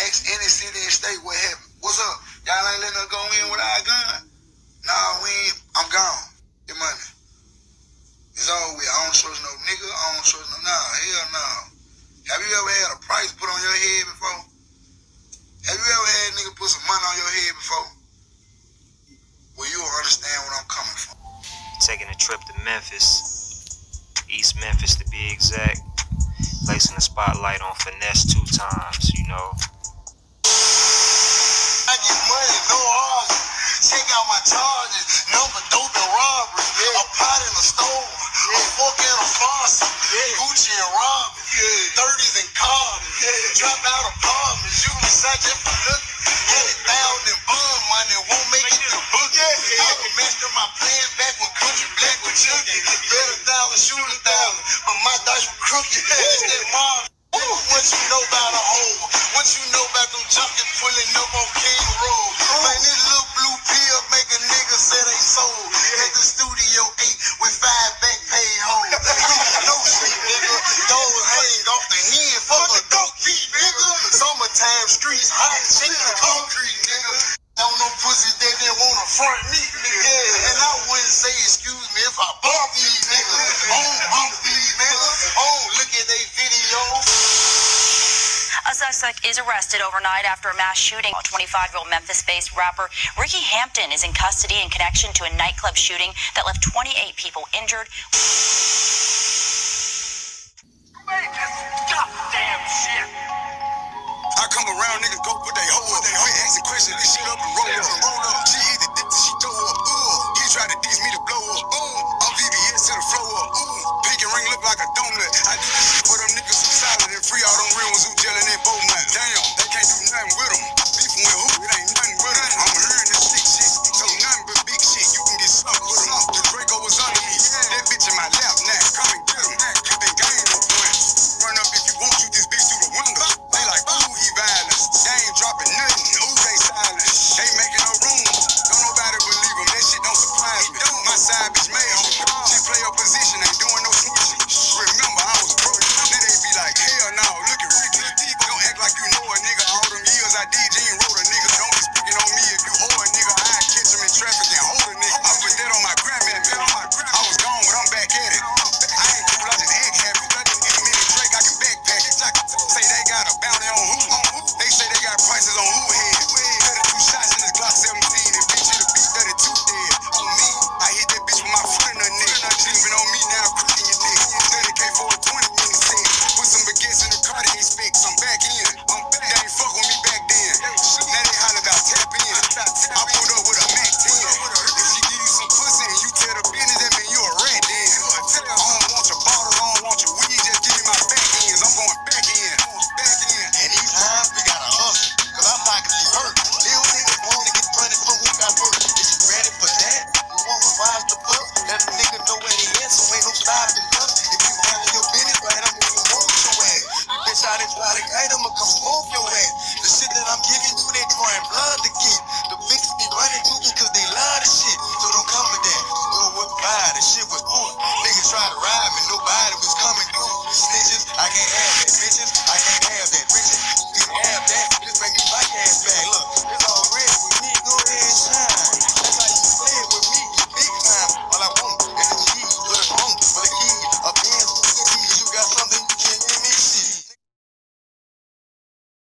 Ask any city and state what happened. What's up? Y'all ain't letting us go in without a gun? Nah, we ain't. I'm gone. Your money. It's all with. I don't trust no nigga. I don't trust no. Nah, hell no. Have you ever had a price put on your head before? Have you ever had a nigga put some money on your head before? Well, you'll understand where I'm coming from. Taking a trip to Memphis, East Memphis to be exact. Placing the spotlight on Finesse2tymes, Drop out apartments. You was such a for looking. Had it down in bond money. Won't make it to boogie. I was master my plan back when country black was chunky. Bet a thousand, shoot a thousand. But my dice were crooked. It's that mob. What you know about a hole? What you know about them junkies pulling up on Summertime streets shaking concrete, nigga. On no pussy that didn't want to front me, nigga. And I wouldn't say excuse me if I bump these niggas. On bump these niggas. On look at they videos. A suspect is arrested overnight after a mass shooting. 25-year-old Memphis-based rapper Ricky Hampton is in custody in connection to a nightclub shooting that left 28 people injured. Around, niggas go put they hoe up. They hoe asking questions, this shit up and roll up. Roll up. She hit the dip, she throw up. Ooh. He tried to diss me to blow up. She play her position shit was cool. Niggas tried to ride me, nobody was coming through. Snitches, I can't have